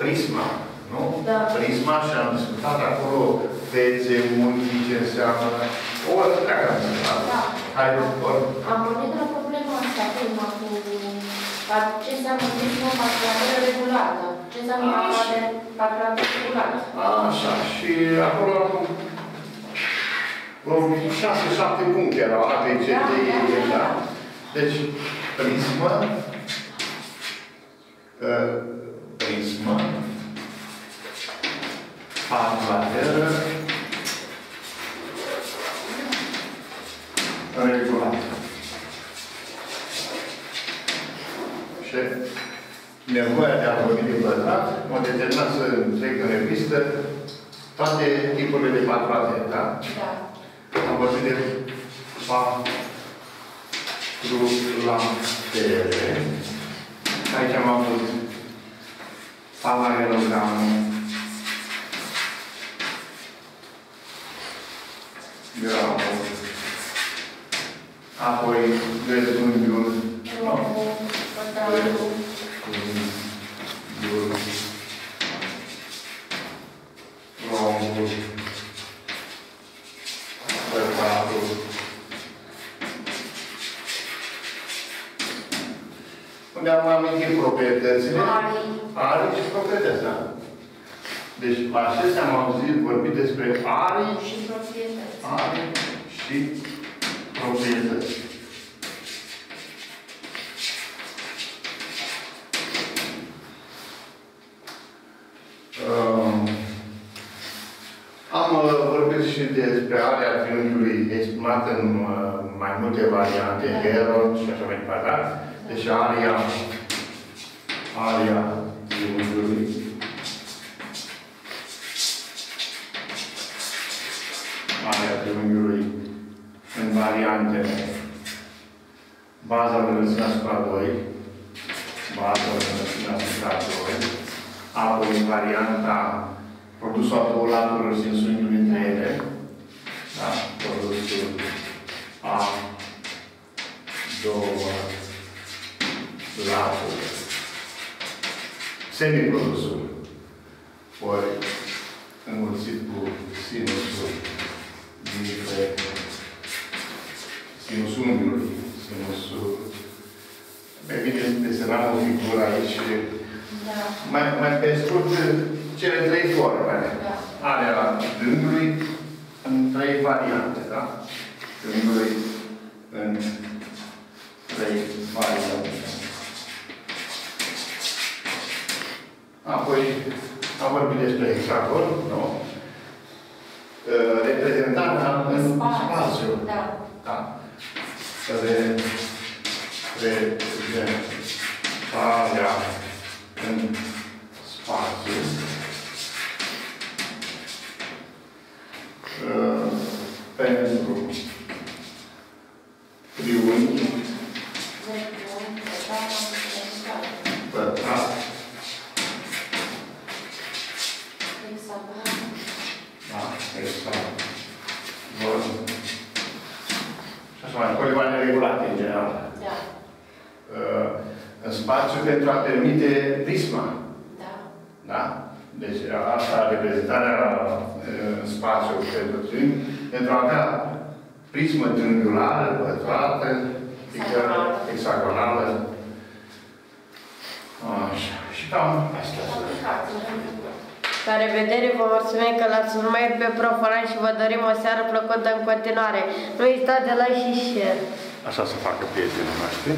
prisma, nu? Da. Prisma și am discutat acolo fețe, unghi, ce înseamnă. O oră întreagă am discutat. Da. Hai, or, Am pornit de la problema asta, prima cu ca ce înseamnă prisma calculatoră regulată. Ce înseamnă calculatoră calculatoră regulată. Așa, și acolo am șase, șapte puncte erau, A, B, C, D, E, F, da. Deci, prismă, uh, prismă, calculatoră, regulată. Și nevoia de a vorbi de pătrat mă determinat să trec în revistă toate tipurile de pătrate, da? Da. Am vorbit de patrulantere. Aici am avut paralelogramul. Gramul. Apoi dezunghiul. Nu? Drumul, Unde am amintit proprietățile. Arii. Arii și proprietăți, da. Deci, la acestea am auzit vorbit despre arii, Și proprietăți. arii și proprietăți. Um, am uh, vorbit și despre area triunghiului exprimată în uh, mai multe variante, Heron și așa mai departe. Da? Deci area, area triunghiului area triunghiului în variante. Baza înălțimea asupra 2, baza înălțimea asupra 2, apoi în varianta produsul a două laturi sinsunghiului între ele, da, produsul a două laturi, semiprodusul, ori înmulțit cu sinusul dintre sinusul unghiului, sinusul... Evident, desenam o figură aici Da. mai, mai pe scurt, cele trei forme. Da. Area gândului în trei variante, da? Gândului în trei variante. Apoi am vorbit despre hexagon, nu? Uh, Reprezentarea în spațiu. Da. Da. Re, reprezentarea în spațiu. Uh, pentru triunghi Dreptul, pătratul, pătratul. pătrat, Hexagon. Da, exact, vor, și așa mai, poligoane regulate în general. Da. Uh, în spațiu pentru a permite prisma. Da. Da? Deci asta, reprezentarea uh, în spațiu pentru triunghi, pentru a avea prismă triunghiulară, pătrată, adică Hexagonală. hexagonală. Așa. Și cam astea sunt. La revedere, vă mulțumim că l-ați urmărit pe Profanan și vă dorim o seară plăcută în continuare. Nu uitați de like și share. Așa să facă prietenii noștri.